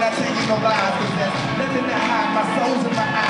no lies, cause there's nothing to hide. My soul's in my eyes.